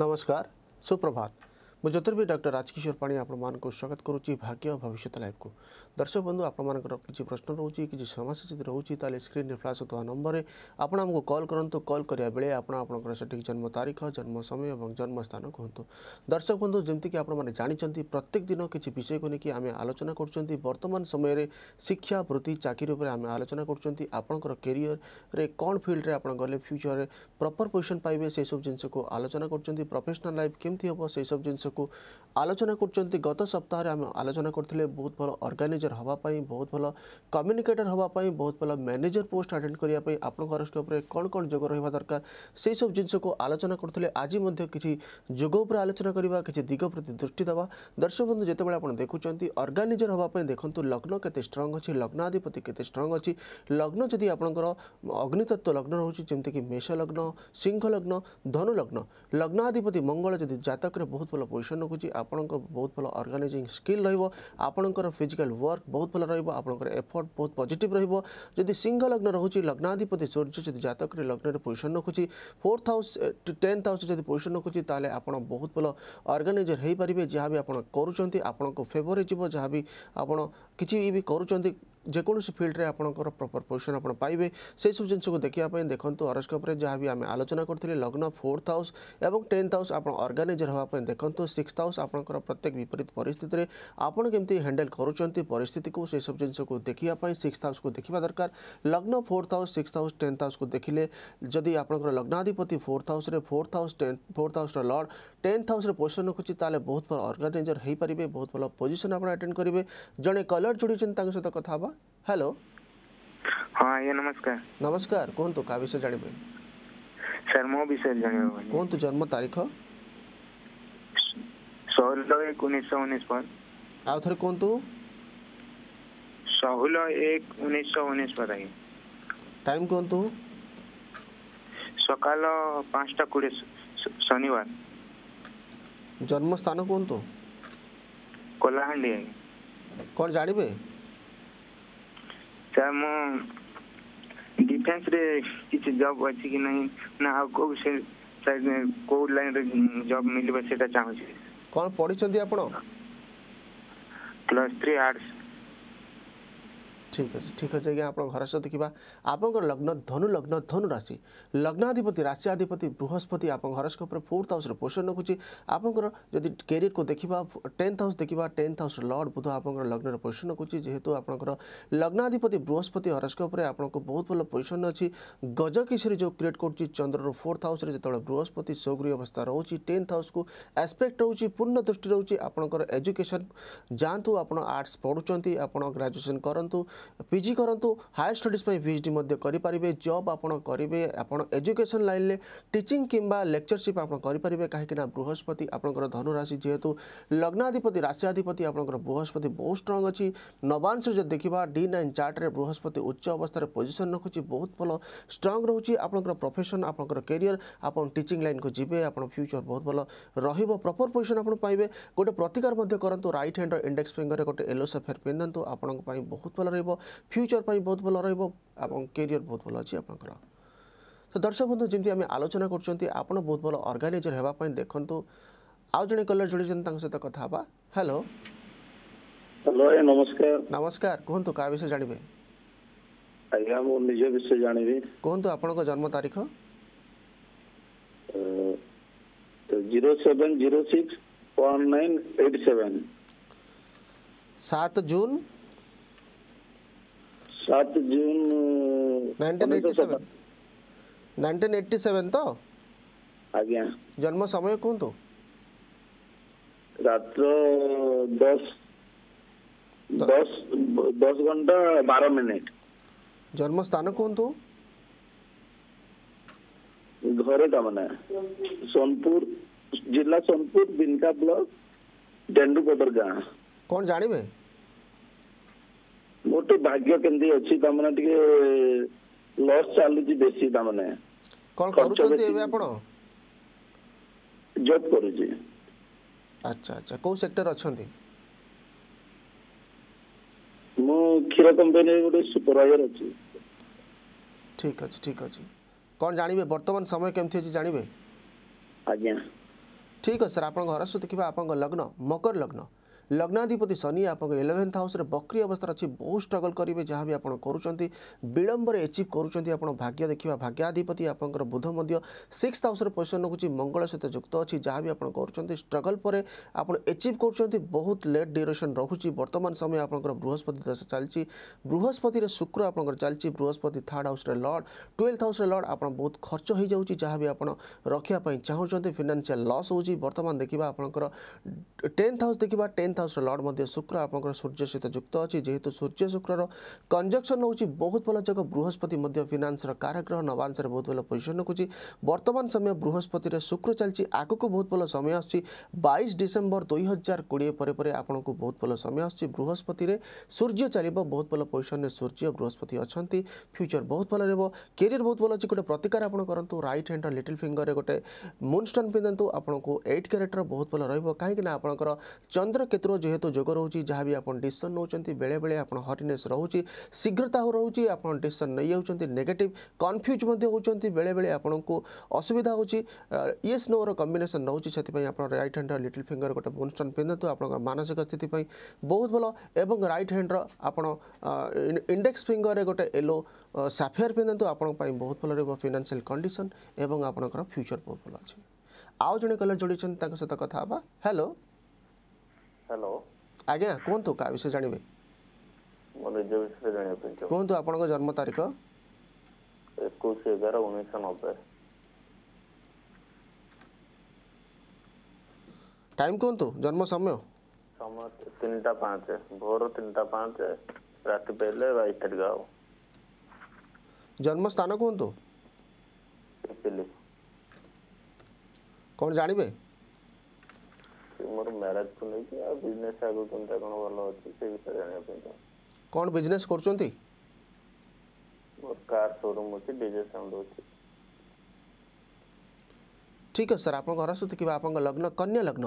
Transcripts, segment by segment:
नमस्कार सुप्रभात ମୁଁ ଜ୍ୟୋତିର୍ବି ଡକ୍ଟର ରାଜକିଶୋର ପାଣି ଆପଣମାନଙ୍କୁ ସ୍ୱାଗତ କରୁଛି ଭାଗ୍ୟ ଭବିଷ୍ୟତ ଲାଇଭକୁ ଦର୍ଶକ ବନ୍ଧୁ ଆପଣମାନଙ୍କର କିଛି ପ୍ରଶ୍ନ ରହୁଛି କିଛି ସମସ୍ୟା ଯଦି ରହୁଛି ତାହେଲେ ସ୍କ୍ରିନ୍ରେ ଫ୍ଲାସ୍ ହେଉଥିବା ନମ୍ବରରେ ଆପଣ ଆମକୁ କଲ୍ କରନ୍ତୁ କଲ୍ କରିବା ବେଳେ ଆପଣ ଆପଣଙ୍କର ସଠିକ୍ ଜନ୍ମ ତାରିଖ ଜନ୍ମ ସମୟ ଏବଂ ଜନ୍ମସ୍ଥାନ କୁହନ୍ତୁ ଦର୍ଶକ ବନ୍ଧୁ ଯେମିତିକି ଆପଣମାନେ ଜାଣିଛନ୍ତି ପ୍ରତ୍ୟେକ ଦିନ କିଛି ବିଷୟକୁ ନେଇକି ଆମେ ଆଲୋଚନା କରୁଛନ୍ତି ବର୍ତ୍ତମାନ ସମୟରେ ଶିକ୍ଷା ବୃତ୍ତି ଚାକିରି ଉପରେ ଆମେ ଆଲୋଚନା କରୁଛନ୍ତି ଆପଣଙ୍କର କେରିୟରରେ କ'ଣ ଫିଲ୍ଡରେ ଆପଣ ଗଲେ ଫ୍ୟୁଚରରେ ପ୍ରପର୍ ପୋଜିସନ୍ ପାଇବେ ସେସବୁ ଜିନିଷକୁ ଆଲୋଚନା କରୁଛନ୍ତି ପ୍ରଫେସନାଲ୍ ଲାଇଫ୍ କେମିତି ହେବ ସେସବୁ ଜିନିଷ ଜିନିଷକୁ ଆଲୋଚନା କରୁଛନ୍ତି ଗତ ସପ୍ତାହରେ ଆମେ ଆଲୋଚନା କରିଥିଲେ ବହୁତ ଭଲ ଅର୍ଗାନାଇଜର ହେବା ପାଇଁ ବହୁତ ଭଲ କମ୍ୟୁନିକେଟର ହେବା ପାଇଁ ବହୁତ ଭଲ ମ୍ୟାନେଜର ପୋଷ୍ଟ ଆଟେଣ୍ଡ କରିବା ପାଇଁ ଆପଣଙ୍କ ଉପରେ କ'ଣ କ'ଣ ଯୋଗ ରହିବା ଦରକାର ସେହିସବୁ ଜିନିଷକୁ ଆଲୋଚନା କରୁଥିଲେ ଆଜି ମଧ୍ୟ କିଛି ଯୋଗ ଉପରେ ଆଲୋଚନା କରିବା କିଛି ଦିଗ ପ୍ରତି ଦୃଷ୍ଟି ଦେବା ଦର୍ଶକ ବନ୍ଧୁ ଯେତେବେଳେ ଆପଣ ଦେଖୁଛନ୍ତି ଅର୍ଗାନାଇଜର ହେବା ପାଇଁ ଦେଖନ୍ତୁ ଲଗ୍ନ କେତେ ଷ୍ଟ୍ରଙ୍ଗ ଅଛି ଲଗ୍ନାଧିପତି କେତେ ଷ୍ଟ୍ରଙ୍ଗ ଅଛି ଲଗ୍ନ ଯଦି ଆପଣଙ୍କର ଅଗ୍ନିତତ୍ତ୍ୱ ଲଗ୍ନ ରହୁଛି ଯେମିତିକି ମେଷ ଲଗ୍ନ ସିଂହ ଲଗ୍ନ ଧନୁ ଲଗ୍ନ ଲଗ୍ନାଧିପତି ମଙ୍ଗଳ ଯଦି ଜାତକରେ ବହୁତ ଭଲ পজিশন ରଖୁଛି ଆପଣଙ୍କର ବହୁତ ଭଲ ଅର୍ଗାନାଇଜିଂ ସ୍କିଲ୍ ରହିବ ଆପଣଙ୍କର ଫିଜିକାଲ୍ ୱାର୍କ ବହୁତ ଭଲ ରହିବ ଆପଣଙ୍କର ଏଫର୍ଟ ବହୁତ ପଜିଟିଭ୍ ରହିବ ଯଦି ସିଂହ ଲଗ୍ନ ରହୁଛି ଲଗ୍ନାଧିପତି ସୂର୍ଯ୍ୟ ଯଦି ଜାତକରେ ଲଗ୍ନରେ ପୋଜିସନ୍ ରଖୁଛି ଫୋର୍ଥ ହାଉସ୍ ଟେନ୍ଥ ହାଉସ୍ ଯଦି ପୋଜିସନ୍ ରଖୁଛି ତାହେଲେ ଆପଣ ବହୁତ ଭଲ ଅର୍ଗାନାଇଜର ହୋଇପାରିବେ ଯାହା ବି ଆପଣ କରୁଛନ୍ତି ଆପଣଙ୍କ ଫେଭରରେ ଯିବ ଯାହା ବି ଆପଣ କିଛି ବି କରୁଛନ୍ତି जेकोसी फिल्ड में आपंकर प्रपर पोजिशन आप सब जिन देखापी देखते अरस्क जहाँ भी आम आलोचना करें लग्न फोर्थ हाउस और टेन्थ हाउस आप अर्गानाइजर हाँपी देखते सिक्स हाउस आपंकर प्रत्येक विपरीत पिस्थित आपड़ के हेंडेल करती को सब जिन देखापी सिक्स हाउस को देखा दरकार लग्न fourth house six house tenth house को देखिले जदि आप लग्नाधिपति fourth house fourth house tenth fourth house lord tenth হাউসে পোষণ রখুছি তাহলে বহুত ভাল অর্গানাইজর হয়ে পারে বহুত ভাল পজিশন আপনার আটেন্ড করবে জনে কলর যোড়িছেন তাঙ্ক সহ কথা হবা হ্যালো হ্যাঁ আজ্ঞা নমস্কার নমস্কার কুহতু কা বিষয়ে জাঁবে স্যার মো বিষয়ে জাঁয়া কুহতু জন্ম তারিখ ষোহল এক উনিশশো উনিশ পর আউ থরে কুহতু ষোহল এক উনিশশো উনিশ পর আজ্ঞা টাইম কুহতু সকাল পাঁচটা কোড়িয়ে শনিবার ଜନ୍ମସ୍ଥାନ କୁହନ୍ତୁ କଳାହାଣ୍ଡି ଆଜ୍ଞା କ'ଣ ଜାଣିବେ ସାର୍ ମୁଁ ଡିଫେନ୍ସରେ କିଛି ଜବ୍ ଅଛି କି ନାହିଁ ନା ଆଉ କୋଉ କୋଉ ଲାଇନ୍ରେ ଜବ୍ ମିଳିବ ସେଟା ଚାହୁଁଛି କ'ଣ ପଢ଼ିଛନ୍ତି ଆପଣ ପ୍ଲସ୍ ଥ୍ରୀ ଆର୍ଟ୍ସ ঠিক আছে ঠিক আছে আজ্ঞা আপনার ঘর সহ দেখা আপনার লগ্ন ধনু লগ্ন ধনু রাশি লগ্নাধিপতি রাশিয়াধিপতি বৃহস্পতি আপনার হরস্কোপরে ফোর্থ হাউস পোষণ রাখুছি আপনার যদি ক্যারিয়র কু দেখা টেন্থ হাউস দেখা টেন্থ হাউস লর্ড বুধ আপনার লগ্নর পোষণ রাখুছি যেহেতু আপনার লগ্নাধিপতি বৃহস্পতি হরস্কোপরে আপনার বহুত ভাল পোষণ অছি গজকিশোরী যে ক্রিয়েট করছি চন্দ্রর ফোর্থ হাউসে যেত বৃহস্পতি সৌগ্রী অবস্থা রয়েছে টেন্থ হাউস কু আসপেক্ট রয়েছে পূর্ণ দৃষ্টি রয়েছে আপনার এজুকেশন যাতে আপনার আর্টস পড়ুচ্ছেন আপনার গ্রাজুয়েসন করতু ପିଜି କରନ୍ତୁ ହାୟର ଷ୍ଟଡ଼ିଜ୍ ପାଇଁ ପି ଏଚ୍ ଡି ମଧ୍ୟ କରିପାରିବେ ଜବ୍ ଆପଣ କରିବେ ଆପଣ ଏଜୁକେସନ୍ ଲାଇନ୍ରେ ଟିଚିଂ କିମ୍ବା ଲେକ୍ଚରସିପ୍ ଆପଣ କରିପାରିବେ କାହିଁକିନା ବୃହସ୍ପତି ଆପଣଙ୍କର ଧନୁରାଶି ଯେହେତୁ ଲଗ୍ନାଧିପତି ରାଶିଆଧିପତି ଆପଣଙ୍କର ବୃହସ୍ପତି ବହୁତ ଷ୍ଟ୍ରଙ୍ଗ ଅଛି ନବାଂଶରୁ ଯଦି ଦେଖିବା ଡି ନାଇନ୍ ଚାର୍ଟରେ ବୃହସ୍ପତି ଉଚ୍ଚ ଅବସ୍ଥାରେ ପୋଜିସନ୍ ରଖୁଛି ବହୁତ ଭଲ ଷ୍ଟ୍ରଙ୍ଗ ରହୁଛି ଆପଣଙ୍କର ପ୍ରଫେସନ୍ ଆପଣଙ୍କର କ୍ୟାରିୟର ଆପଣ ଟିଚିଂ ଲାଇନ୍କୁ ଯିବେ ଆପଣ ଫ୍ୟୁଚର୍ ବହୁତ ଭଲ ରହିବ ପ୍ରପର୍ ପୋଜିସନ୍ ଆପଣ ପାଇବେ ଗୋଟେ ପ୍ରତିକାର ମଧ୍ୟ କରନ୍ତୁ ରାଇଟ୍ ହ୍ୟାଣ୍ଡର ଇଣ୍ଡେକ୍ସ ଫିଙ୍ଗରରେ ଗୋଟେ ୟେଲୋ ସଫେୟାର ପିନ୍ଧନ୍ତୁ ଆପଣଙ୍କ ପାଇଁ ବହୁତ ଭଲ ରହିବ ଫ୍ୟୁଚର୍ ପାଇଁ ବହୁତ ଭଲ ରହିବ এবং ক্যারিয়ার বহুত ভাল আছে আপনার তো দর্শক বন্ধু যেমন আমি আলোচনা করছেন আপনার বহুত ভাল অর্গানাইজর হওয়া দেখুন আউ জন কলার জড়িয়েছেন তাঁর সহ কথা হবা হ্যালো হ্যালো নমস্কার নমস্কার কুহতু কাহা বিষয়ে জাঁবে আজ্ঞা মো নিজ বিষয়ে জাঁবি কুহতু আপনার জন্ম তারিখ zero seven zero six one nine eight seven সাত জুন सात जून जन्म समय कौन तो जन्म स्थान कौन तो घरे का मना सोनपुर जिला सोनपुर बिनका ब्लॉक डेंडू गांव कौन जाने में ଗୋଟେ ଭାଗ୍ୟ କେମିତି ଅଛି ତାମାନେ ଟିକେ ଲସ୍ ଚାଲୁଛି ବେଶୀ ତାମାନେ କଣ କରୁଛନ୍ତି ଏବେ ଆପଣ ଜବ୍ କରୁଛି ଆଚ୍ଛା ଆଚ୍ଛା କୋଉ ସେକ୍ଟର ଅଛନ୍ତି ମୁଁ କ୍ଷୀର କମ୍ପାନୀରେ ଗୋଟେ ସୁପରଭାଇଜର ଅଛି ଠିକ୍ ଅଛି ଠିକ୍ ଅଛି କ'ଣ ଜାଣିବେ ବର୍ତ୍ତମାନ ସମୟ କେମିତି ଅଛି ଜାଣିବେ ଆଜ୍ଞା ଠିକ୍ ଅଛି ସାର୍ ଆପଣଙ୍କ ହରସ୍ୱ ଦେଖିବା ଆପଣଙ୍କ ଲଗ୍ନ ମକର ଲଗ୍ନ লগ্নাধিপতি শনি আপনার ইলেভেন্থ হাউসে বক্রি অবস্থার অনেক বহু স্ট্রগল করবে যা বি আপনার করছেন বিলম্বরে এচিভ করছেন আপনার ভাগ্য দেখা ভাগ্যাধিপতি আপনার বুধ মধ্য সিক্স হাউসের পজিশন রাখুছি মঙ্গল সহ যুক্ত অছি যা বি আপনার করছেন স্ট্রগল পরে আপনার এচিভ করছেন বহুত লেট ডিউরেসন রহুছি বর্তমান সময় আপনার বৃহস্পতি দশা চালছি বৃহস্পতির শুক্র আপনার চালছি বৃহস্পতি থার্ড হাউসে লর্ড টুয়েলথ হাউসে লর্ড আপনার বহুত খরচ হয়ে যাচ্ছে যা বি আপনার রক্ষা চাহুমান ফিনান্সিয়াল লস হচ্ছে বর্তমান দেখা আপনার টেন্থ হাউস দেখা টেন্থ सेवेन्थ हाउस लर्ड शुक्र आपंकर सूर्य सहित युक्त अच्छी जेहेतु सूर्य शुक्र कंजक्शन हो बहुत भल जग बृहस्पति फिनान्सर कारग्रह नवांस बहुत भल पोजिशन रखुच्छी बर्तमान समय बृहस्पति शुक्र चलती आग को बहुत भल समय आस बैश डिसेम्बर दुई हजार कोड़े पर आपन को बहुत भल समय आस बृहस्पति सूर्य चल बहुत भल पोजिशन सूर्य बृहस्पति अच्छा फ्यूचर बहुत भल रोक कैरियर बहुत भल अच्छी गोटे प्रतिकार आप करूँ रईट हैंडर लिटिल फिंगर गोटे मुनस्टन पिंधतु आपको एट क्यारेटर बहुत भल रहा कहीं चंद्र केतु କ୍ଷେତ୍ର ଯେହେତୁ ଯୋଗ ରହୁଛି ଯାହା ବି ଆପଣ ଡିସିସନ୍ ନେଉଛନ୍ତି ବେଳେବେଳେ ଆପଣ ହଟିନେସ୍ ରହୁଛି ଶୀଘ୍ରତା ରହୁଛି ଆପଣ ଡିସିସନ୍ ନେଇଯାଉଛନ୍ତି ନେଗେଟିଭ୍ କନଫ୍ୟୁଜ୍ ମଧ୍ୟ ହେଉଛନ୍ତି ବେଳେବେଳେ ଆପଣଙ୍କୁ ଅସୁବିଧା ହେଉଛି ୟେସ୍ ନୋର କମ୍ବିନେସନ୍ ରହୁଛି ସେଥିପାଇଁ ଆପଣ ରାଇଟ୍ ହ୍ୟାଣ୍ଡର ଲିଟିଲ୍ ଫିଙ୍ଗର ଗୋଟେ ମୁନଷ୍ଟନ୍ ପିନ୍ଧନ୍ତୁ ଆପଣଙ୍କ ମାନସିକ ସ୍ଥିତି ପାଇଁ ବହୁତ ଭଲ ଏବଂ ରାଇଟ୍ ହ୍ୟାଣ୍ଡର ଆପଣ ଇଣ୍ଡେକ୍ସ ଫିଙ୍ଗରରେ ଗୋଟେ ୟେଲୋ ସାଫିୟର ପିନ୍ଧନ୍ତୁ ଆପଣଙ୍କ ପାଇଁ ବହୁତ ଭଲ ରହିବ ଫିନାନ୍ସିଆଲ କଣ୍ଡିସନ୍ ଏବଂ ଆପଣଙ୍କର ଫ୍ୟୁଚର୍ ବହୁତ ଭଲ ଅଛି ଆଉ ଜଣେ କଲର୍ ଯୋଡ଼ିଛନ୍ତି ତାଙ୍କ ସହିତ କଥା ହେବା ହ୍ୟାଲୋ ହ୍ୟାଲୋ ଆଜ୍ଞା କୁହନ୍ତୁ କାହା ବିଷୟରେ ଜାଣିବେ ମୋ ନିଜ ବିଷୟରେ ଜାଣିବା ପାଇଁ କୁହନ୍ତୁ ଆପଣଙ୍କ ଜନ୍ମ ତାରିଖ ଏକୋଇଶ ଏଗାର ଉଣେଇଶହ ନବେ ଟାଇମ୍ କୁହନ୍ତୁ ଜନ୍ମ ସମୟ ସମୟ ତିନିଟା ପାଞ୍ଚ ଭୋର ତିନିଟା ପାଞ୍ଚ ରାତି ପାଇଲେ ବାଇଶ ତାରିଖ ଆଉ ଜନ୍ମ ସ୍ଥାନ କୁହନ୍ତୁ ପିପିଲି କ'ଣ ଜାଣିବେ ମୋର ମ୍ୟାରେଜକୁ ନେଇକି ଆଉ ବିଜନେସ୍ ଆଗକୁ କେମିତି କ'ଣ ଭଲ ଅଛି ସେ ବିଷୟରେ ଜାଣିବା ପାଇଁ ଚାହୁଁଛି କ'ଣ ବିଜନେସ୍ କରୁଛନ୍ତି ମୋର କାର୍ ସୋରୁମ୍ ଅଛି ଡିଜେ ସାଉଣ୍ଡ ଅଛି ଠିକ୍ ଅଛି ସାର୍ ଆପଣଙ୍କ ହରସ୍ୱତୀ କିମ୍ବା ଆପଣଙ୍କ ଲଗ୍ନ କନ୍ୟା ଲଗ୍ନ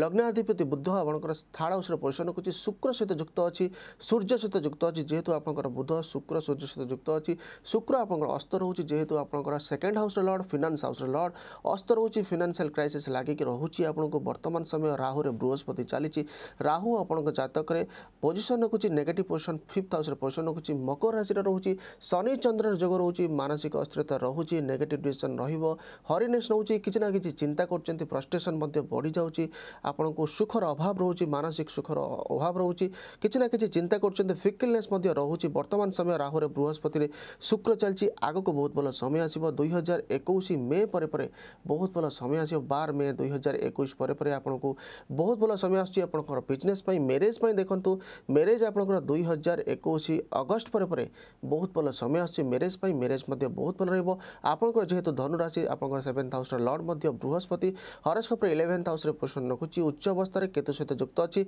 লগ্নাধিপতি বুদ্ধ আপনার থার্ড থাড়াউসরে পজিশন রকুচি শুক্র সহ যুক্ত অছি সহ যুক্ত অছি আপনার বুধ শুক্র সূর্য সহ যুক্ত অুক্র আপনার অস্ত রয়েছে যেহেতু আপনার সেকেন্ড হাউসর লর্ড ফিনান্স হাউসর লর্ড অস্ত রয়েছে ফিনান্সিয়াল ক্রাইসিস লাগিকি রয়েছে আপনার বর্তমান সময় রাহুরে বৃহস্পতি চালছে রাহু আপনার জাতকের পজিশন রাখছে নেগেটিভ পজিশন ফিফ্থ হাউসরে পজিশন রাখছে মকর রাশি রয়েছে শনি চন্দ্রর যোগ রয়েছে মানসিক অস্থিরতা রয়েছে নেগেটিভ ডিসিশন রহব হরিনেস নেଉଛି কিছু না কিছু চিন্তা করছেন ফ্রস্ট্রেসন বড়ি যাচ্ছে ଆପଣଙ୍କୁ ସୁଖର ଅଭାବ ରହୁଛି ମାନସିକ ସୁଖର ଅଭାବ ରହୁଛି କିଛି ନା କିଛି ଚିନ୍ତା କରୁଛନ୍ତି ଫିକିଲନେସ୍ ମଧ୍ୟ ରହୁଛି ବର୍ତ୍ତମାନ ସମୟ ରାହୁରେ ବୃହସ୍ପତିରେ ଶୁକ୍ର ଚାଲିଛି ଆଗକୁ ବହୁତ ଭଲ ସମୟ ଆସିବ ଦୁଇ ହଜାର ଏକୋଇଶ ମେ ପରେ ପରେ ବହୁତ ଭଲ ସମୟ ଆସିବ ବାର ମେ ଦୁଇ ହଜାର ଏକୋଇଶ ପରେ ପରେ ଆପଣଙ୍କୁ ବହୁତ ଭଲ ସମୟ ଆସୁଛି ଆପଣଙ୍କର ବିଜନେସ୍ ପାଇଁ ମ୍ୟାରେଜ୍ ପାଇଁ ଦେଖନ୍ତୁ ମ୍ୟାରେଜ୍ ଆପଣଙ୍କର ଦୁଇ ହଜାର ଏକୋଇଶ ଅଗଷ୍ଟ ପରେ ପରେ ବହୁତ ଭଲ ସମୟ ଆସୁଛି ମ୍ୟାରେଜ୍ ପାଇଁ ମ୍ୟାରେଜ୍ ମଧ୍ୟ ବହୁତ ଭଲ ରହିବ ଆପଣଙ୍କର ଯେହେତୁ ଧନୁରାଶି ଆପଣଙ୍କର ସେଭେନ୍ଥ ହାଉସ୍ର ଲର୍ଡ଼ ମଧ୍ୟ ବୃହସ୍ପତି ହରସ୍କୋପ୍ରେ ଇଲେଭେନ୍ଥ ହାଉସ୍ରେ ପୋଷଣ ରଖୁଛି ରହୁଛି ଉଚ୍ଚ ଅବସ୍ଥାରେ କେତୁ ସହିତ ଯୁକ୍ତ ଅଛି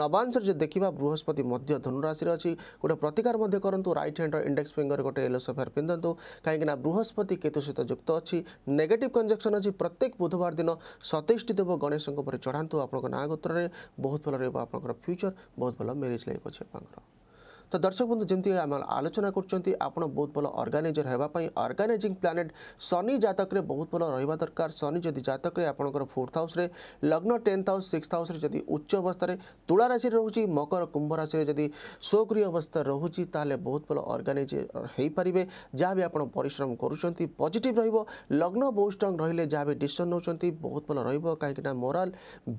ନବାଂଶରେ ଯଦି ଦେଖିବା ବୃହସ୍ପତି ମଧ୍ୟ ଧନୁରାଶିରେ ଅଛି ଗୋଟେ ପ୍ରତିକାର ମଧ୍ୟ କରନ୍ତୁ ରାଇଟ୍ ହ୍ୟାଣ୍ଡର ଇଣ୍ଡେକ୍ସ ଫିଙ୍ଗର ଗୋଟେ ୟେଲୋ ସଫେୟାର ପିନ୍ଧନ୍ତୁ କାହିଁକିନା ବୃହସ୍ପତି କେତୁ ସହିତ ଯୁକ୍ତ ଅଛି ନେଗେଟିଭ୍ କଞ୍ଜକ୍ସନ୍ ଅଛି ପ୍ରତ୍ୟେକ ବୁଧବାର ଦିନ ସତେଇଶଟି ଦେବ ଗଣେଶଙ୍କ ଉପରେ ଚଢ଼ାନ୍ତୁ ଆପଣଙ୍କ ନାଁ ଗୋତ୍ରରେ ବହୁତ ଭଲ ରହିବ ଆପଣଙ୍କର ଫ୍ୟୁଚର୍ ବହୁତ ଭଲ ମ୍ୟାରେଜ୍ ଲାଇଫ୍ ଅଛି ଆପଣଙ୍କର ତ ଦର୍ଶକ ବନ୍ଧୁ ଯେମିତି ଆମେ ଆଲୋଚନା କରୁଛନ୍ତି ଆପଣ ବହୁତ ଭଲ ଅର୍ଗାନାଇଜର ହେବା ପାଇଁ ଅର୍ଗାନାଇଜିଂ ପ୍ଲାନେଟ୍ ଶନି ଜାତକରେ ବହୁତ ଭଲ ରହିବା ଦରକାର ଶନି ଯଦି ଜାତକରେ ଆପଣଙ୍କର ଫୋର୍ଥ ହାଉସ୍ରେ ଲଗ୍ନ ଟେନ୍ଥ ହାଉସ୍ ସିକ୍ସଥ ହାଉସ୍ରେ ଯଦି ଉଚ୍ଚ ଅବସ୍ଥାରେ ତୁଳା ରାଶିରେ ରହୁଛି ମକର କୁମ୍ଭ ରାଶିରେ ଯଦି ସ୍ୱଗୃହ ଅବସ୍ଥା ରହୁଛି ତାହେଲେ ବହୁତ ଭଲ ଅର୍ଗାନାଇଜ ହୋଇପାରିବେ ଯାହା ବି ଆପଣ ପରିଶ୍ରମ କରୁଛନ୍ତି ପଜିଟିଭ୍ ରହିବ ଲଗ୍ନ ବହୁତ ଷ୍ଟ୍ରଙ୍ଗ ରହିଲେ ଯାହା ବି ଡିସିସନ୍ ନେଉଛନ୍ତି ବହୁତ ଭଲ ରହିବ କାହିଁକିନା ମୋରାଲ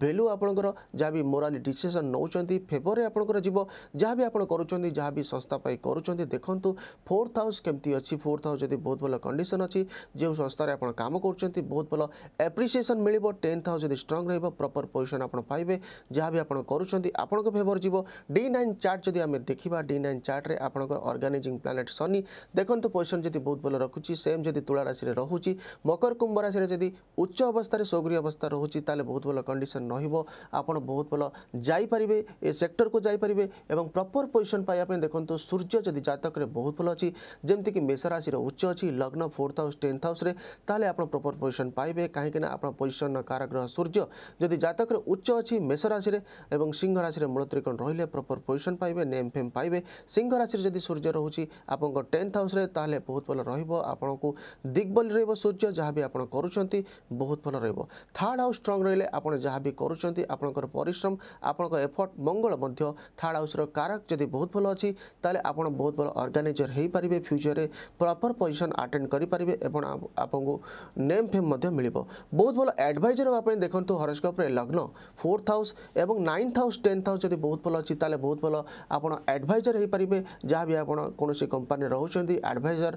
ଭ୍ୟାଲ୍ୟୁ ଆପଣଙ୍କର ଯାହା ବି ମୋରାଲି ଡିସିସନ୍ ନେଉଛନ୍ତି ଫେଭରରେ ଆପଣଙ୍କର ଯିବ ଯାହା ବି ଆପଣ କରୁଛନ୍ତି ଯାହା जहाँ भी संस्था करूँ देखु फोर्थ हाउस केमती अच्छी फोर्थ हाउस जब बहुत भल कंडीसन अच्छी जो संस्थार आप कम कर बहुत भल एप्रिसीएसन मिल टेन्थ हाउस जब स्ट्रंग रहा प्रपर पोजिशन आपे जहाँ भी आप करूँ फेवर जी डी नाइन चार्ट जब आम देखा डी नाइन चार्ट्रे आपंकर अर्गानाइजिंग प्लानेट शनि देखते पोजिशन जब बहुत भल रखुच्छी सेम जब तुला राशि रोच मकर कुंभ राशि जब उच्च अवस्था सौगरी अवस्था रोचे তাহলে বহুত ভালো কন্ডিশন রহব আপনার বহুত ভালো যাইপারে এ সেক্টর কু যাইপারে এবং প্রপর পজিশন পাইয়া ସେଥିପାଇଁ ଦେଖନ୍ତୁ ସୂର୍ଯ୍ୟ ଯଦି ଜାତକରେ ବହୁତ ଭଲ ଅଛି ଯେମିତିକି ମେଷରାଶିର ଉଚ୍ଚ ଅଛି ଲଗ୍ନ ଫୋର୍ଥ ହାଉସ୍ ଟେନ୍ଥ ହାଉସ୍ରେ ତାହେଲେ ଆପଣ ପ୍ରପର୍ ପୋଜିସନ୍ ପାଇବେ କାହିଁକିନା ଆପଣ ପୋଜିସନ୍ର କାରଗ୍ରହ ସୂର୍ଯ୍ୟ ଯଦି ଜାତକରେ ଉଚ୍ଚ ଅଛି ମେଷରାଶିରେ ଏବଂ ସିଂହ ରାଶିରେ ମୂଳ ତ୍ରିକୋଣ ରହିଲେ ପ୍ରପର୍ ପୋଜିସନ୍ ପାଇବେ ନେମ୍ ଫେମ୍ ପାଇବେ ସିଂହ ରାଶିରେ ଯଦି ସୂର୍ଯ୍ୟ ରହୁଛି ଆପଣଙ୍କ ଟେନ୍ଥ ହାଉସ୍ରେ ତାହେଲେ ବହୁତ ଭଲ ରହିବ ଆପଣଙ୍କୁ ଦିଗ୍ବଲି ରହିବ ସୂର୍ଯ୍ୟ ଯାହା ବି ଆପଣ କରୁଛନ୍ତି ବହୁତ ଭଲ ରହିବ ଥାର୍ଡ଼ ହାଉସ୍ ଷ୍ଟ୍ରଙ୍ଗ୍ ରହିଲେ ଆପଣ ଯାହା ବି କରୁଛନ୍ତି ଆପଣଙ୍କର ପରିଶ୍ରମ ଆପଣଙ୍କ ଏଫର୍ଟ ମଙ୍ଗଳ ମଧ୍ୟ ଥାର୍ଡ଼ ହାଉସ୍ର କାରକ ଯଦି ବହୁତ ଭଲ ଅଛି ଅଛି ତାହେଲେ ଆପଣ ବହୁତ ଭଲ ଅର୍ଗାନାଇଜର ହୋଇପାରିବେ ଫ୍ୟୁଚରରେ ପ୍ରପର୍ ପୋଜିସନ୍ ଆଟେଣ୍ଡ କରିପାରିବେ ଏବଂ ଆପଣଙ୍କୁ ନେମ୍ ଫେମ୍ ମଧ୍ୟ ମିଳିବ ବହୁତ ଭଲ ଆଡ଼ଭାଇଜର ହେବା ପାଇଁ ଦେଖନ୍ତୁ ହରସ୍କୋପରେ ଲଗ୍ନ ଫୋର୍ଥ ହାଉସ୍ ଏବଂ ନାଇନ୍ଥ ହାଉସ୍ ଟେନ୍ଥ ହାଉସ୍ ଯଦି ବହୁତ ଭଲ ଅଛି ତାହେଲେ ବହୁତ ଭଲ ଆପଣ ଆଡ଼ଭାଇଜର ହୋଇପାରିବେ ଯାହା ବି ଆପଣ କୌଣସି କମ୍ପାନୀରେ ରହୁଛନ୍ତି ଆଡ଼ଭାଇଜର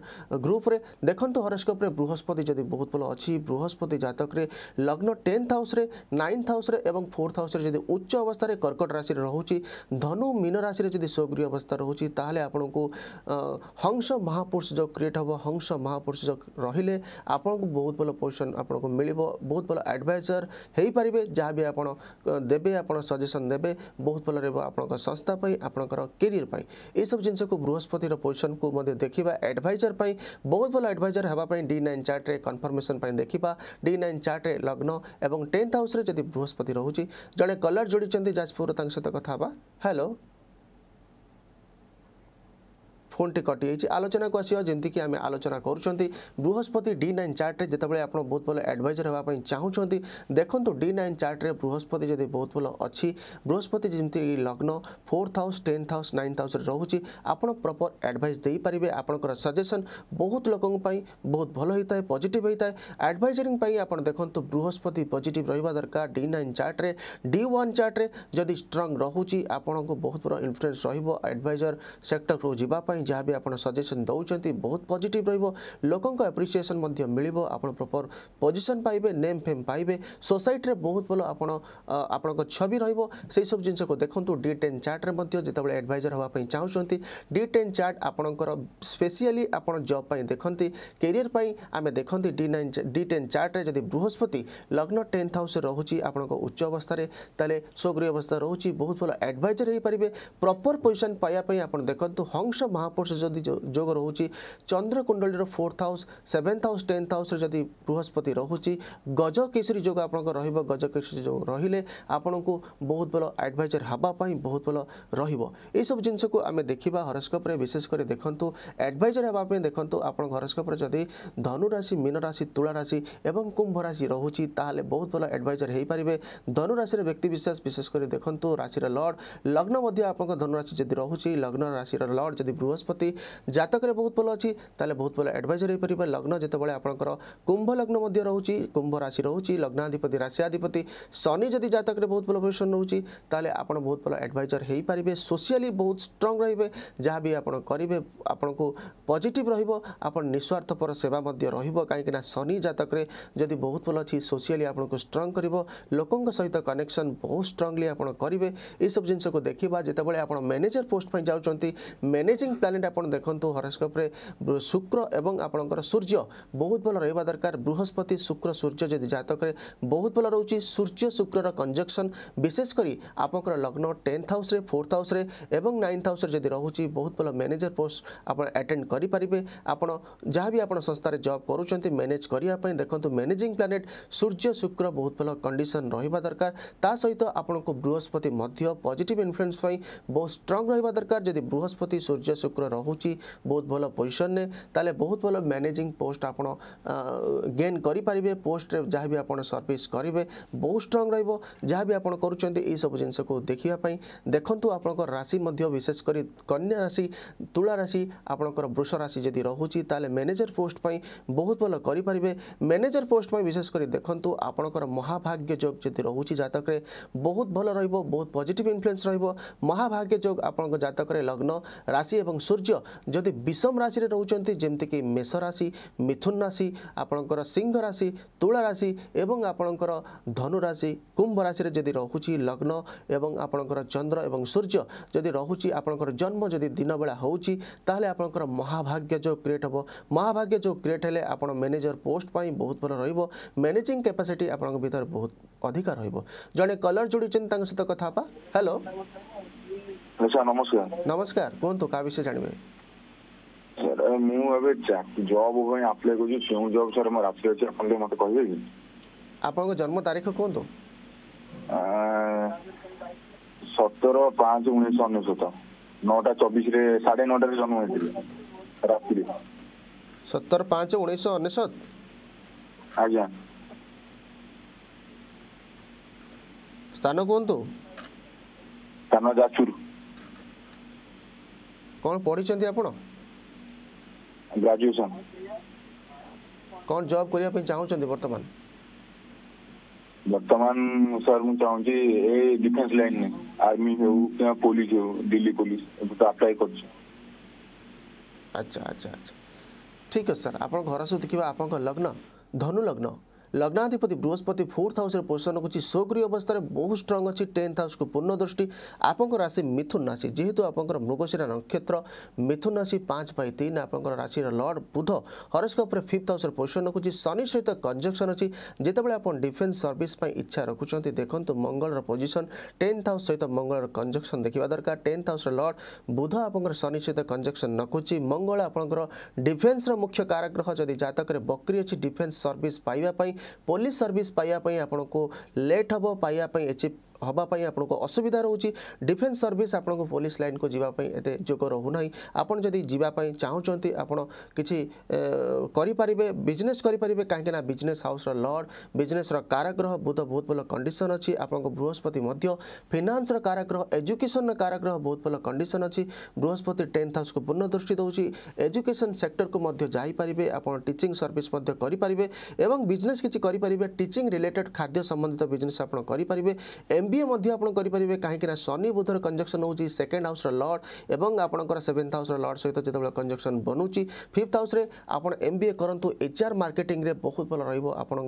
ଗ୍ରୁପ୍ରେ ଦେଖନ୍ତୁ ହରସ୍କୋପରେ ବୃହସ୍ପତି ଯଦି ବହୁତ ଭଲ ଅଛି ବୃହସ୍ପତି ଜାତକରେ ଲଗ୍ନ ଟେନ୍ଥ ହାଉସ୍ରେ ନାଇନ୍ଥ ହାଉସ୍ରେ ଏବଂ ଫୋର୍ଥ ହାଉସ୍ରେ ଯଦି ଉଚ୍ଚ ଅବସ୍ଥାରେ କର୍କଟ ରାଶିରେ ରହୁଛି ଧନୁ ମୀନ ରାଶିରେ ଯଦି ସ୍ୱଗୃହ ଅବସ୍ଥା ଅବସ୍ଥା ରହୁଛି ତାହେଲେ ଆପଣଙ୍କୁ ହଂସ ମହାପୁରୁଷ ଯେଉଁ କ୍ରିଏଟ୍ ହେବ ହଂସ ମହାପୁରୁଷ ଯେଉଁ ରହିଲେ ଆପଣଙ୍କୁ ବହୁତ ଭଲ ପୋଜିସନ୍ ଆପଣଙ୍କୁ ମିଳିବ ବହୁତ ଭଲ ଆଡ଼ଭାଇଜର ହୋଇପାରିବେ ଯାହା ବି ଆପଣ ଦେବେ ଆପଣ ସଜେସନ୍ ଦେବେ ବହୁତ ଭଲ ରହିବ ଆପଣଙ୍କ ସଂସ୍ଥା ପାଇଁ ଆପଣଙ୍କର କେରିୟର ପାଇଁ ଏସବୁ ଜିନିଷକୁ ବୃହସ୍ପତିର ପୋଜିସନ୍କୁ ମଧ୍ୟ ଦେଖିବା ଆଡ଼ଭାଇଜର ପାଇଁ ବହୁତ ଭଲ ଆଡ଼ଭାଇଜର ହେବା ପାଇଁ ଡି ନାଇନ୍ ଚାର୍ଟରେ କନଫର୍ମେସନ୍ ପାଇଁ ଦେଖିବା ଡି ନାଇନ୍ ଚାର୍ଟରେ ଲଗ୍ନ ଏବଂ ଟେନ୍ଥ ହାଉସ୍ରେ ଯଦି ବୃହସ୍ପତି ରହୁଛି ଜଣେ କଲର୍ ଯୋଡ଼ିଛନ୍ତି ଯାଜପୁରରୁ ତାଙ୍କ ସହିତ କଥା ହେବା ହ୍ୟାଲୋ ফোনটি কটিয়েছি আলোচনাকু আসিবা যেমিতিকি আমি আলোচনা করুচ্ছি বৃহস্পতি ডি নাইন চার্টে যেতবে আপনার বহু ভাল আডভাইজর হওয়া চাহুমান দেখুন ডি নাইন চার্টে বৃহস্পতি যদি বহু ভাল অছি বৃহস্পতি যেমি লগ্ন fourth house tenth house ninth হাউসে রয়েছে আপনার প্রপর আডভাইস দিয়ে পারে আপনার সজেসন বহুত লোক বহুত ভাল হয়ে থাকে পজিটিভ হয়ে থাকে আডভাইজরিং আপনার দেখুন বৃহস্পতি পজিটিভ রহবা দরকার ডি নাইন চার্টে ডি ওয়ান চার্টে যদি স্ট্রং রয়েছে আপনার বহু বড় ইনফ্লুয়েন্স রহব আডভাইজর সেক্টরু যাওয়া ଯାହା ବି ଆପଣ ସଜେସନ୍ ଦେଉଛନ୍ତି ବହୁତ ପଜିଟିଭ୍ ରହିବ ଲୋକଙ୍କ ଆପ୍ରିସିଏସନ୍ ମଧ୍ୟ ମିଳିବ ଆପଣ ପ୍ରପର୍ ପୋଜିସନ୍ ପାଇବେ ନେମ୍ ଫେମ୍ ପାଇବେ ସୋସାଇଟିରେ ବହୁତ ଭଲ ଆପଣ ଆପଣଙ୍କ ଛବି ରହିବ ସେହିସବୁ ଜିନିଷକୁ ଦେଖନ୍ତୁ ଡି ଟେନ୍ ଚାର୍ଟରେ ମଧ୍ୟ ଯେତେବେଳେ ଆଡ଼ଭାଇଜର୍ ହେବା ପାଇଁ ଚାହୁଁଛନ୍ତି ଡି ଟେନ୍ ଚାର୍ଟ ଆପଣଙ୍କର ସ୍ପେସିଆଲି ଆପଣ ଜବ୍ ପାଇଁ ଦେଖନ୍ତି କ୍ୟାରିୟର୍ ପାଇଁ ଆମେ ଦେଖନ୍ତି ଡି ନାଇନ୍ ଡି ଟେନ୍ ଚାର୍ଟରେ ଯଦି ବୃହସ୍ପତି ଲଗ୍ନ ଟେନ୍ଥ ହାଉସ୍ରେ ରହୁଛି ଆପଣଙ୍କ ଉଚ୍ଚ ଅବସ୍ଥାରେ ତାହେଲେ ସ୍ୱଗୃହ ଅବସ୍ଥା ରହୁଛି ବହୁତ ଭଲ ଆଡ଼ଭାଇଜର୍ ହୋଇପାରିବେ ପ୍ରପର୍ ପୋଜିସନ୍ ପାଇବା ପାଇଁ ଆପଣ ଦେଖନ୍ତୁ ହଂସ ମହାପ सपोज जदि जोग रोचे चंद्र कुंडली fourth house seventh house tenth house जदि बृहस्पति रोचे गज केसरी जोग आप रज केसरी जो रे आपन को बहुत भल आडभाइजर हाँपाई बहुत भल रसबू जिनस को आम देखा हरस्कोप्रे विशेषकर देखूँ आडभाइजर हाँपाई देखूँ आप हरस्कोप्रे जदि धनुराशि मीन राशि तुला कुंभ राशि रोचे ताहले बहुत भल आडभाइजर हो पारे धनुराशि व्यक्तिविशेष विशेषकर देखूँ राशि लड लग्न आप धनुराशि जब रोचे लग्न राशि लर्ड जब बृहस्पति ବନସ୍ପତି ଜାତକରେ ବହୁତ ଭଲ ଅଛି ତାହେଲେ ବହୁତ ଭଲ ଆଡ଼ଭାଇଜର ହୋଇପାରିବେ ଲଗ୍ନ ଯେତେବେଳେ ଆପଣଙ୍କର କୁମ୍ଭ ଲଗ୍ନ ମଧ୍ୟ ରହୁଛି କୁମ୍ଭ ରାଶି ରହୁଛି ଲଗ୍ନାଧିପତି ରାଶିଆଧିପତି ଶନି ଯଦି ଜାତକରେ ବହୁତ ଭଲ ପୋଜିସନ୍ ରହୁଛି ତାହେଲେ ଆପଣ ବହୁତ ଭଲ ଆଡ଼ଭାଇଜର ହୋଇପାରିବେ ସୋସିଆଲି ବହୁତ ଷ୍ଟ୍ରଙ୍ଗ ରହିବେ ଯାହା ବି ଆପଣ କରିବେ ଆପଣଙ୍କୁ ପଜିଟିଭ ରହିବ ଆପଣ ନିଃସ୍ୱାର୍ଥପର ସେବା ମଧ୍ୟ ରହିବ କାହିଁକିନା ଶନି ଜାତକରେ ଯଦି ବହୁତ ଭଲ ଅଛି ସୋସିଆଲି ଆପଣଙ୍କୁ ଷ୍ଟ୍ରଙ୍ଗ କରିବ ଲୋକଙ୍କ ସହିତ କନେକ୍ସନ୍ ବହୁତ ଷ୍ଟ୍ରଙ୍ଗଲି ଆପଣ କରିବେ ଏସବୁ ଜିନିଷକୁ ଦେଖିବା ଯେତେବେଳେ ଆପଣ ମ୍ୟାନେଜର ପୋଷ୍ଟ ପାଇଁ ଯାଉଛନ୍ତି ମ୍ୟାନେଜିଂ ପ୍ଲାନିଂ প্লানেট আপনার দেখুন হরস্কোপে শুক্র এবং আপনার সূর্য বহুত ভাল রহবা দরকার বৃহস্পতি শুক্র সূর্য যদি জাতকরে বহুত ভাল রয়েছে সূর্য শুক্রর কনজকশন বিশেষ করে আপনার লগ্ন টেন্থ হাউসে ফোর্থ হাউসে এবং নাইন্থ হাউসে যদি রয়েছে বহুত ভাল ম্যানেজর পোস্ট আপনার আটেড করে পারে আপনার যা বি আপনার সংস্থার জব করছেন ম্যানেজ করা দেখুন ম্যানেজিং প্লানেট সূর্য শুক্র বহুত ভাল কন্ডিশন রহবা দরকার তা সহ আপনার বৃহস্পতি মধ্য পজিটিভ ইনফ্লুয়েন্স বহু স্ট্রং রহবা দরকার যদি বৃহস্পতি সূর্য শুক্র ଶୁକ୍ର ରହୁଛି ବହୁତ ଭଲ ପୋଜିସନ୍ରେ ତାହେଲେ ବହୁତ ଭଲ ମ୍ୟାନେଜିଂ ପୋଷ୍ଟ ଆପଣ ଗେନ୍ କରିପାରିବେ ପୋଷ୍ଟରେ ଯାହା ବି ଆପଣ ସର୍ଭିସ୍ କରିବେ ବହୁତ ଷ୍ଟ୍ରଙ୍ଗ ରହିବ ଯାହା ବି ଆପଣ କରୁଛନ୍ତି ଏଇସବୁ ଜିନିଷକୁ ଦେଖିବା ପାଇଁ ଦେଖନ୍ତୁ ଆପଣଙ୍କ ରାଶି ମଧ୍ୟ ବିଶେଷ କରି କନ୍ୟା ରାଶି ତୁଳା ରାଶି ଆପଣଙ୍କର ବୃଷ ରାଶି ଯଦି ରହୁଛି ତାହେଲେ ମ୍ୟାନେଜର ପୋଷ୍ଟ ପାଇଁ ବହୁତ ଭଲ କରିପାରିବେ ମ୍ୟାନେଜର ପୋଷ୍ଟ ପାଇଁ ବିଶେଷ କରି ଦେଖନ୍ତୁ ଆପଣଙ୍କର ମହାଭାଗ୍ୟ ଯୋଗ ଯଦି ରହୁଛି ଜାତକରେ ବହୁତ ଭଲ ରହିବ ବହୁତ ପଜିଟିଭ୍ ଇନଫ୍ଲୁଏନ୍ସ ରହିବ ମହାଭାଗ୍ୟ ଯୋଗ ଆପଣଙ୍କ ଜାତକରେ ଲଗ୍ନ ରାଶି ଏବଂ ସୂର୍ଯ୍ୟ ଯଦି ବିଷମ ରାଶିରେ ରହୁଛନ୍ତି ଯେମିତିକି ମେଷ ରାଶି ମିଥୁନ ରାଶି ଆପଣଙ୍କର ସିଂହ ରାଶି ତୁଳା ରାଶି ଏବଂ ଆପଣଙ୍କର ଧନୁ ରାଶି କୁମ୍ଭ ରାଶିରେ ଯଦି ରହୁଛି ଲଗ୍ନ ଏବଂ ଆପଣଙ୍କର ଚନ୍ଦ୍ର ଏବଂ ସୂର୍ଯ୍ୟ ଯଦି ରହୁଛି ଆପଣଙ୍କର ଜନ୍ମ ଯଦି ଦିନବେଳା ହେଉଛି ତାହେଲେ ଆପଣଙ୍କର ମହାଭାଗ୍ୟ ଯେଉଁ କ୍ରିଏଟ୍ ହେବ ମହାଭାଗ୍ୟ ଯେଉଁ କ୍ରିଏଟ୍ ହେଲେ ଆପଣ ମ୍ୟାନେଜର ପୋଷ୍ଟ ପାଇଁ ବହୁତ ଭଲ ରହିବ ମ୍ୟାନେଜିଂ କ୍ୟାପାସିଟି ଆପଣଙ୍କ ଭିତରେ ବହୁତ ଅଧିକା ରହିବ ଜଣେ କଲର୍ ଯୋଡ଼ୁଛନ୍ତି ତାଙ୍କ ସହିତ କଥା ହେବା ହ୍ୟାଲୋ ଆଚ୍ଛା ନମସ୍କାର ନମସ୍କାର କୁହନ୍ତୁ କାହା ବିଷୟ ଜାଣିବେ ସାର୍ ମୁଁ ଏବେ ଜବ୍ ପାଇଁ ଆପ୍ଲାଏ କରୁଛି କେଉଁ ଜବ୍ ସାର୍ ମୋର ଆପ୍ଲାଏ ଅଛି ଆପଣ ଟିକେ ମୋତେ କହିବେ କି ଆପଣଙ୍କ ଜନ୍ମ ତାରିଖ କୁହନ୍ତୁ ସତର ପାଞ୍ଚ ଉଣେଇଶହ ଅନେଶତ ନଅଟା ଚବିଶରେ ସାଢ଼େ ନଅଟାରେ ଜନ୍ମ ହେଇଥିଲି ରାତିରେ ସତର ପାଞ୍ଚ ଉଣେଇଶହ ଅନେଶତ ଆଜ୍ଞା ସ୍ଥାନ କୁହନ୍ତୁ ସ୍ଥାନ ଯାଜପୁର କ'ଣ ପଢ଼ିଛନ୍ତି ଆପଣ ଗ୍ରାଜୁଏସନ୍ କ'ଣ ଜବ୍ କରିବା ପାଇଁ ଚାହୁଁଛନ୍ତି ବର୍ତ୍ତମାନ ବର୍ତ୍ତମାନ ସାର୍ ମୁଁ ଚାହୁଁଛି ଏ ଡିଫେନ୍ସ ଲାଇନ୍ରେ ଆର୍ମି ହେଉ କିମ୍ବା ପୋଲିସ ହେଉ ଦିଲ୍ଲୀ ପୋଲିସ ଏବେ ତ ଆପ୍ଲାଏ କରୁଛି ଆଚ୍ଛା ଆଚ୍ଛା ଆଚ୍ଛା ଠିକ୍ ଅଛି ସାର୍ ଆପଣଙ୍କ ଘର ସବୁ ଦେଖିବା ଆପଣଙ୍କ ଲଗ୍ନ ଧନୁ ଲଗ୍ନ লগ্নাধিপতি বৃহস্পতি ফোর্থ হাউসের পোজিশন করছি স্বগৃহ অবস্থায় বহু স্ট্রং অছি টেন্থ হাউসকে পূর্ণ দৃষ্টি আপনার রাশি মিথুন রাশি যেহেতু আপনার মৃগশিরা নক্ষত্র মিথুন রাশি পাঁচ বাই তিন আপনার রাশির লর্ড বুধ হরস্কোপরে ফিফ্থ হাউসের পোজিশন রাখুছি শনি সহিত কনজেকশন অছি যেতবে আপনার ডিফেন্স সর্ভিস ইচ্ছা রাখুন দেখুন মঙ্গলর পোজিশন টেন্থ হাউস সহ মঙ্গলর কনজেকশন দেখা দরকার টেন্থ হাউসর লর্ড বুধ আপনার শনি সহ কনজেকশন রাখুছি মঙ্গল আপনার ডিফেন্সর মুখ্য কারগ্রহ যদি জাতকের বক্রি অছি ডিফেন্স সর্ভিস পাইবা ପୋଲିସ ସର୍ଭିସ୍ ପାଇବା ପାଇଁ ଆପଣଙ୍କୁ ଲେଟ୍ ହେବ ପାଇବା ପାଇଁ ଏଚିଭ୍ হওয়া আপনার অসুবিধা রয়েছে ডিফেন্স সর্ভিস আপনার পুলিশ লাইন কু যা এতে যোগ রুনা আপনার যদি যা চাহুমান আপনার কিছু করে বিজনেস করে কাহি না বিজনেস হাউসর লর্ড বিজনেসর কারাগ্রহ বুধ বহুত ভাল কন্ডিশন অছি আপনার বৃহস্পতি ফিনান্সর কারাগ্রহ এজুকেশন কারাগ্রহ বহুত ভাল কন্ডিশন অছি বৃহস্পতি টেন্থ হাউস কু পূর্ণ দৃষ্টি দেছি এজুকেশন সেক্টর কু যাইপারে আপনার টিচিং সর্ভিস করে এবং বিজনেস কিছু করে টিচিং রিলেটেড খাদ্য সম্বন্ধিত বিজনেস আপনার করে এম এমবিএ মধ্যে আপনার করে কাহিঁকি না শনি বুধর কনজকশন হচ্ছে সেকেন্ড হাউসর লর্ড এবং আপনার সেভেন্থ হাউসর লর্ড সহ যেত কনজকশন বনুচি ফিফ্থ হাউসে আপনার এমবিএ করতু এচআর মার্কেটিংরে বহু ভাল রহব আপনার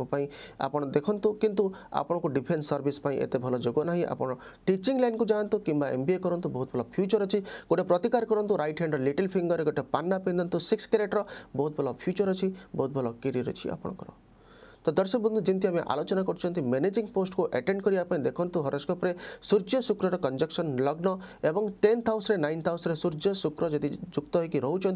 আপনার দেখুন কিন্তু আপনার ডিফেন্স সর্ভিস এত ভাল যোগ না আপনার টিচিং লাইন কু যাতে কিংবা এমবিএ করতু বহু ভাল ফ্যুচর অছি গোটে প্রতিকার করতু রাইট হ্যান্ডর লিটিল ফিঙ্গর গোটে পান্না পিঁধু সিক্স ক্যারেটর বহু ভাল ফ্যুচর অছি বহু ভাল কেরিয়র অছি আপনার তো দর্শক বন্ধু যেমন আমি আলোচনা করছেন ম্যানেজিং পোস্টক আটেড করা দেখুন হরস্কোপে সূর্য শুক্রর কঞ্জকশন লগ্ন এবং টেন্থ হাউসে নাইন্থ হাউসে সূর্য শুক্র যদি যুক্ত হয়ে রোচান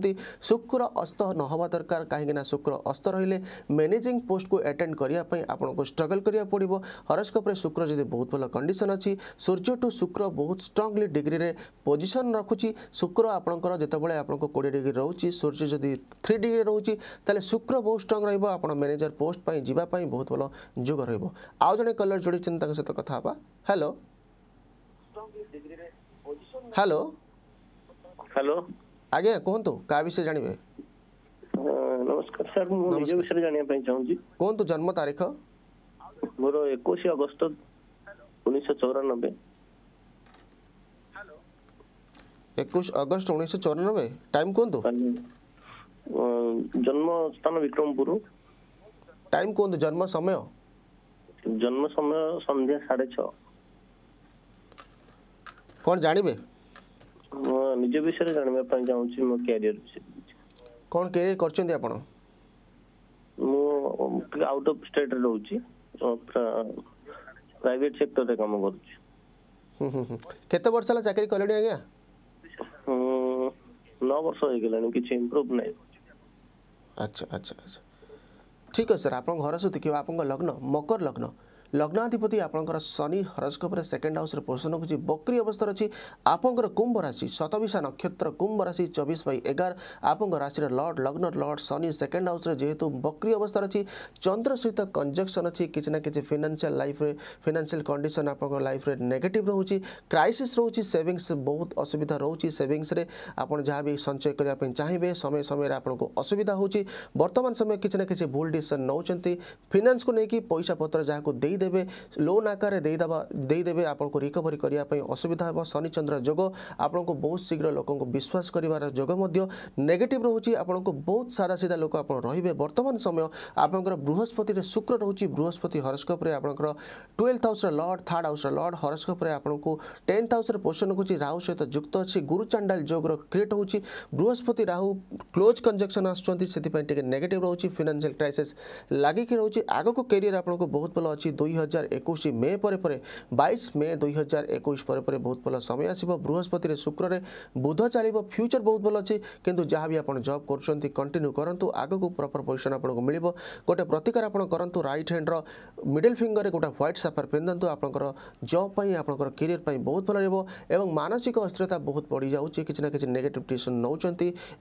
শুক্র অস্ত নহবা দরকার কিনা শুক্র অস্ত রহলে ম্যানেজিং পোস্টক আটেড করা আপনার স্ট্রগল করা পড়ব হরস্কোপে শুক্র যদি বহু ভাল কন্ডিশন অছি সূর্য টু শুক্র বহু স্ট্রংলি ডিগ্রিরে পজিশন রাখুছি শুক্র আপনার যেতবে আপনার কোড়ি ডিগ্রি রয়েছে সূর্য যদি থ্রি ডিগ্রি রয়েছে তাহলে শুক্র বহু স্ট্রং রহব আপনার ম্যানেজর পোস্ট পাই যাওয়া বহুত ভালো যোগ রহব আউ জন কলর যোড়িছেন তাঁর সহ কথা হবা হ্যালো হ্যালো হ্যালো আজ্ঞা কুহতু কা বিষয়ে জাঁবে নমস্কার স্যার মু নিজ বিষয়ে জানিবা পাই চাহুছি কুহতু জন্ম তারিখ মোর 21 আগস্ট 1994 একুশ অগস্ট উনিশশো চৌরানবে টাইম কুহতু জন্মস্থান বিক্রমপুর টাইম কোন জন্ম সময় জন্ম সময় সন্ধ্যা 6:30 কোন জানিবে নিজ বিষয়ে জানিবা পাই যাউছি মো ক্যারিয়ার কোন ক্যারিয়ার করছেন আপন মু আউট অফ স্টেট রে রহুছি প্রাইভেট সেক্টর রে কাম করছি কেতে বর্ষ হলা চাকরি কলেনি আজ্ঞা নଅ ବର୍ଷ ହେଇଗଲାଣି କିଛି ଇମ୍ପ୍ରୁଭ୍ ନାହିଁ ଆଚ୍ଛା ଆଚ୍ଛା ଆଚ୍ଛା ठीक ठिक सर लग्न मकर लग्न ଲଗ୍ନାଧିପତି ଆପଣଙ୍କର ଶନି ହରସ୍କୋପରେ ସେକେଣ୍ଡ ହାଉସ୍ରେ ପୋଷଣ କରୁଛି ବକ୍ରି ଅବସ୍ଥାରେ ଅଛି ଆପଣଙ୍କର କୁମ୍ଭ ରାଶି ଶତବିଶା ନକ୍ଷତ୍ର କୁମ୍ଭ ରାଶି ଚବିଶ ବାଇ ଏଗାର ଆପଣଙ୍କ ରାଶିରେ ଲର୍ଡ଼ ଲଗ୍ନ ଲର୍ଡ଼ ଶନି ସେକେଣ୍ଡ ହାଉସ୍ରେ ଯେହେତୁ ବକ୍ରି ଅବସ୍ଥାରେ ଅଛି ଚନ୍ଦ୍ର ସହିତ କଞ୍ଜକ୍ସନ୍ ଅଛି କିଛି ନା କିଛି ଫିନାନ୍ସିଆଲ ଲାଇଫ୍ରେ ଫିନାନ୍ସିଆଲ କଣ୍ଡିସନ୍ ଆପଣଙ୍କ ଲାଇଫ୍ରେ ନେଗେଟିଭ୍ ରହୁଛି କ୍ରାଇସିସ୍ ରହୁଛି ସେଭିଙ୍ଗସ୍ ବହୁତ ଅସୁବିଧା ରହୁଛି ସେଭିଙ୍ଗସ୍ରେ ଆପଣ ଯାହା ବି ସଞ୍ଚୟ କରିବା ପାଇଁ ଚାହିଁବେ ସମୟ ସମୟରେ ଆପଣଙ୍କୁ ଅସୁବିଧା ହେଉଛି ବର୍ତ୍ତମାନ ସମୟ କିଛି ନା କିଛି ଭୁଲ ଡିସିସନ୍ ନେଉଛନ୍ତି ଫିନାନ୍ସକୁ ନେଇକି ପଇସା ପତ୍ର ଯାହାକୁ ଦେଇ देदेव लोन आकार देदेवे आप रिकवरी करने असुविधा हे शनिचंद्र जोग आप बहुत शीघ्र लोक विश्वास करार जग नेगेटिव रोचे बहुत सादा सीधा लोक आप रे बर्तमान समय आपंकर बृहस्पति शुक्र रोच बृहस्पति हरस्कोप आपंकर twelfth house lord third house lord horoscope आपको टेन्थ हाउस पोषण हो राहु सहित जुक्त अच्छी गुरुचांडाल जोग क्रिएट हो बृहस्पति राहु क्लोज कंजक्शन आसपाई टेगेट रोचे फिनान्सील क्राइसीस् लगिक रोचे आगक कैरियर आपको बहुत भल अच्छी दुई দুই হাজার একুশ মে পরে পরে বাইশ মে দুই হাজার একুশ পরে পরে বহুত ভাল সময় আসব বৃহস্পতিরে শুক্রে বুধ চালিব ফ্যুচর বহুত ভাল অছি কিন্তু যা বি আপনার জব করছেন কন্টিনিউ করতু আগুক প্রপর পজিশন আপনার মিলব গোটে প্রতিকার আপনার করতু রাইট হ্যান্ডর মিডল ফিঙ্গরে গোটে হোয়াইট সাফার পিন্ধু আপনার জব পাই আপনার কেরিয়ার পাই বহুত ভাল রহব এবং মানসিক অস্থিরতা বহুত বড়ি যাচ্ছে কিছু না কিছু নেগেটিভ ডিসিশন নৌকর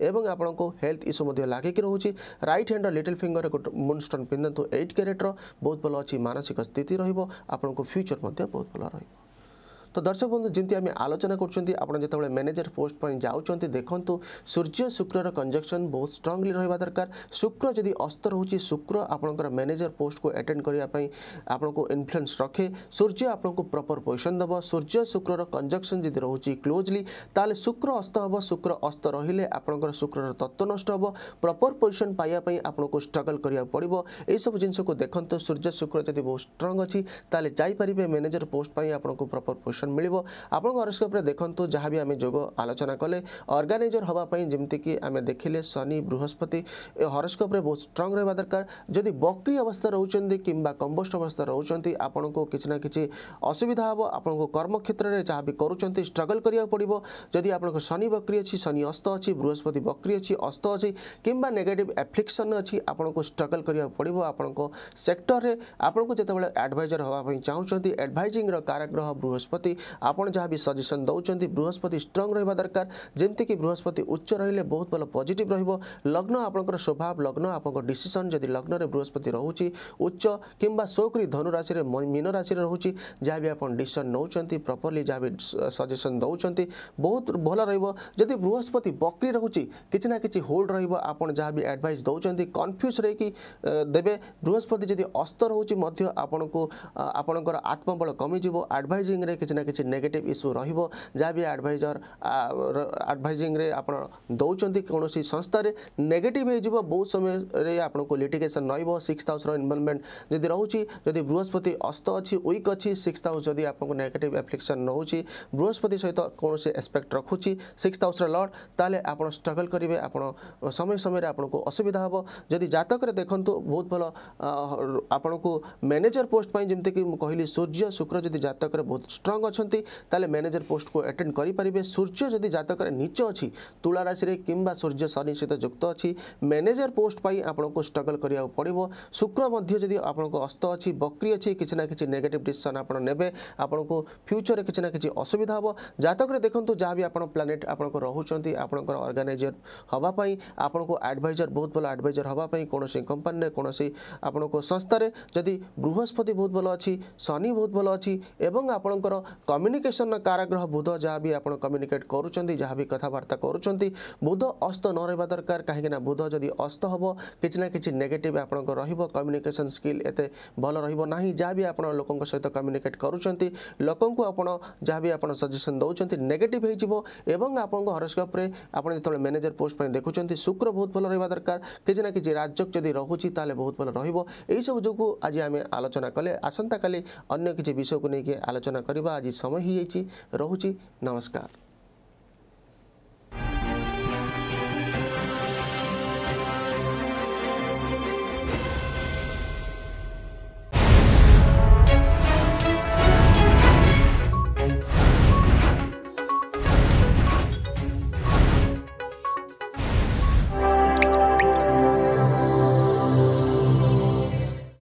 এবং আপনার হেলথ ইস্যু লাগিকি রয়েছে রাইট হ্যান্ডর লিটল ফিঙ্গরে গোটে মুনস্টোন পিন্ধু এইট ক্যারেটর বহুত ভাল অ মানসিক স্থির ସ୍ଥିତି ରହିବ ଆପଣଙ୍କ ଫ୍ୟୁଚର୍ ମଧ୍ୟ ବହୁତ ଭଲ ରହିବ তো দর্শক বন্ধু যেমনি আমি আলোচনা করছেন আপনার যেত ম্যানেজর পোস্ট যাচ্ছেন দেখুন সূর্য শুক্রর কনজকশন বহু স্ট্রংলি রহবা দরকার শুক্র যদি অস্ত রয়েছে শুক্র আপনার ম্যানেজর পোস্ট আটেন্ড করা আপনার ইনফ্লুয়েন্স রখে সূর্য আপনার প্রপর পজিশন দেব সূর্য শুক্রর কনজকশন যদি রয়েছে ক্লোজলি তাহলে শুক্র অস্ত হব শুক্র অস্ত রহলে আপনার শুক্রর তত্ত্ব নষ্ট হব প্রপর পজিশন পাইয়া আপনার স্ট্রগল করা পড়ব এইসব জিনিসক দেখুন সূর্য শুক্র যদি বহু স্ট্রং অ তাহলে যাইপারে ম্যানেজর পোস্ট আপনার প্রপর পজিশন କନେକ୍ସନ୍ ମିଳିବ ଆପଣଙ୍କ ହରସ୍କୋପ୍ରେ ଦେଖନ୍ତୁ ଯାହା ବି ଆମେ ଯୋଗ ଆଲୋଚନା କଲେ ଅର୍ଗାନାଇଜର୍ ହେବା ପାଇଁ ଯେମିତିକି ଆମେ ଦେଖିଲେ ଶନି ବୃହସ୍ପତି ଏ ହରସ୍କୋପ୍ରେ ବହୁତ ଷ୍ଟ୍ରଙ୍ଗ ରହିବା ଦରକାର ଯଦି ବକ୍ରି ଅବସ୍ଥା ରହୁଛନ୍ତି କିମ୍ବା କମ୍ବୋଷ୍ଟ ଅବସ୍ଥା ରହୁଛନ୍ତି ଆପଣଙ୍କୁ କିଛି ନା କିଛି ଅସୁବିଧା ହେବ ଆପଣଙ୍କୁ କର୍ମକ୍ଷେତ୍ରରେ ଯାହା ବି କରୁଛନ୍ତି ଷ୍ଟ୍ରଗଲ୍ କରିବାକୁ ପଡ଼ିବ ଯଦି ଆପଣଙ୍କ ଶନି ବକ୍ରି ଅଛି ଶନି ଅସ୍ତ ଅଛି ବୃହସ୍ପତି ବକ୍ରି ଅଛି ଅସ୍ତ ଅଛି କିମ୍ବା ନେଗେଟିଭ୍ ଆପ୍ଲିକ୍ସନ୍ ଅଛି ଆପଣଙ୍କୁ ଷ୍ଟ୍ରଗଲ୍ କରିବାକୁ ପଡ଼ିବ ଆପଣଙ୍କ ସେକ୍ଟରରେ ଆପଣଙ୍କୁ ଯେତେବେଳେ ଆଡ଼ଭାଇଜର୍ ହେବା ପାଇଁ ଚାହୁଁଛନ୍ତି ଆଡ଼ଭାଇଜିଂର କାରାଗ୍ରହ ବୃହସ୍ପତି ଆପଣ ଯାହା ବି ସଜେସନ୍ ଦେଉଛନ୍ତି ବୃହସ୍ପତି ଷ୍ଟ୍ରଙ୍ଗ ରହିବା ଦରକାର ଯେମିତିକି ବୃହସ୍ପତି ଉଚ୍ଚ ରହିଲେ ବହୁତ ଭଲ ପଜିଟିଭ୍ ରହିବ ଲଗ୍ନ ଆପଣଙ୍କର ସ୍ୱଭାବ ଲଗ୍ନ ଆପଣଙ୍କ ଡିସିସନ୍ ଯଦି ଲଗ୍ନରେ ବୃହସ୍ପତି ରହୁଛି ଉଚ୍ଚ କିମ୍ବା ସୋକରି ଧନୁରାଶିରେ ମୀନ ରାଶିରେ ରହୁଛି ଯାହା ବି ଆପଣ ଡିସିସନ୍ ନେଉଛନ୍ତି ପ୍ରପର୍ଲି ଯାହା ବି ସଜେସନ୍ ଦେଉଛନ୍ତି ବହୁତ ଭଲ ରହିବ ଯଦି ବୃହସ୍ପତି ବକ୍ରି ରହୁଛି କିଛି ନା କିଛି ହୋଲ୍ଡ ରହିବ ଆପଣ ଯାହା ବି ଆଡ଼ଭାଇସ୍ ଦେଉଛନ୍ତି କନଫ୍ୟୁଜ୍ ରହିକି ଦେବେ ବୃହସ୍ପତି ଯଦି ଅସ୍ତ ରହୁଛି ମଧ୍ୟ ଆପଣଙ୍କୁ ଆପଣଙ୍କର ଆତ୍ମବଳ କମିଯିବ ଆଡ଼ଭାଇଜିଂରେ କିଛି ନା ना कि नेगेट इश्यू रहा भी आडभाइजर आडभाइजिंग आपड़ दौरान कौन सी संस्था नेगेट हो बहुत समय आपको लिटिकेसन रोक सिक्स हाउस रनभल्वमेंट जी रोचे जदि बृहस्पति अस्त अच्छी विक् अच्छी सिक्स हाउस जदि आपको नेगेट एफ्लिक्शन रोचे बृहस्पति सहित कौन से एक्सपेक्ट रखुच्छी सिक्स हाउस लड ताल आप स्ट्रगल करेंगे आप समय समय आपको असुविधा हम जब जतक देखूँ बहुत भल आपण को मैनेजर पोस्ट जमीक कहली सूर्य शुक्र जदि जतक बहुत स्ट्रंग অনেক তাহলে ম্যানেজর পোস্টক আটেড করে পারে সূর্য যদি জাতকর নিচ অছি তুলা রাশি কিংবা সূর্য শনি সহ যুক্ত অছি ম্যানেজর পোস্ট পাই আপনার স্ট্রগল করা পড়ব শুক্র মধ্যে যদি আপনার অস্ত অছি বক্রি অছি কিছু না কিছু নেগেটিভ ডিসিশন আপনার নেবে আপনার ফ্যুচরের কিছু না কিছু অসুবিধা হব জাতকরে দেখুন যা বি আপনার প্লানেট আপনার রুচান আপনার অর্গানাইজর হওয়াপাই আপনার আডভাইজর বহু ভাল আডভাইজর হওয়াপাই কোণী কোম্পানি কোণী আপনার সংস্থার যদি বৃহস্পতি বহুত ভাল অনি বহুত ভাল অ আপনার କମ୍ୟୁନିକେସନର କାରାଗ୍ରହ ବୁଧ ଯାହା ବି ଆପଣ କମ୍ୟୁନିକେଟ୍ କରୁଛନ୍ତି ଯାହା ବି କଥାବାର୍ତ୍ତା କରୁଛନ୍ତି ବୁଧ ଅସ୍ତ ନ ରହିବା ଦରକାର କାହିଁକିନା ବୁଧ ଯଦି ଅସ୍ତ ହେବ କିଛି ନା କିଛି ନେଗେଟିଭ୍ ଆପଣଙ୍କ ରହିବ କମ୍ୟୁନିକେସନ୍ ସ୍କିଲ୍ ଏତେ ଭଲ ରହିବ ନାହିଁ ଯାହା ବି ଆପଣ ଲୋକଙ୍କ ସହିତ କମ୍ୟୁନିକେଟ୍ କରୁଛନ୍ତି ଲୋକଙ୍କୁ ଆପଣ ଯାହା ବି ଆପଣ ସଜେସନ୍ ଦେଉଛନ୍ତି ନେଗେଟିଭ୍ ହୋଇଯିବ ଏବଂ ଆପଣଙ୍କ ହରସ୍କପ୍ରେ ଆପଣ ଯେତେବେଳେ ମ୍ୟାନେଜର ପୋଷ୍ଟ ପାଇଁ ଦେଖୁଛନ୍ତି ଶୁକ୍ର ବହୁତ ଭଲ ରହିବା ଦରକାର କିଛି ନା କିଛି ରାଜଯୋଗ ଯଦି ରହୁଛି ତାହେଲେ ବହୁତ ଭଲ ରହିବ ଏହିସବୁ ଯୋଗୁଁ ଆଜି ଆମେ ଆଲୋଚନା କଲେ ଆସନ୍ତାକାଲି ଅନ୍ୟ କିଛି ବିଷୟକୁ ନେଇକି ଆଲୋଚନା କରିବା ଆଜି ଆଜି ସମୟ ହୋଇଯାଇଛି ରହୁଛି ନମସ୍କାର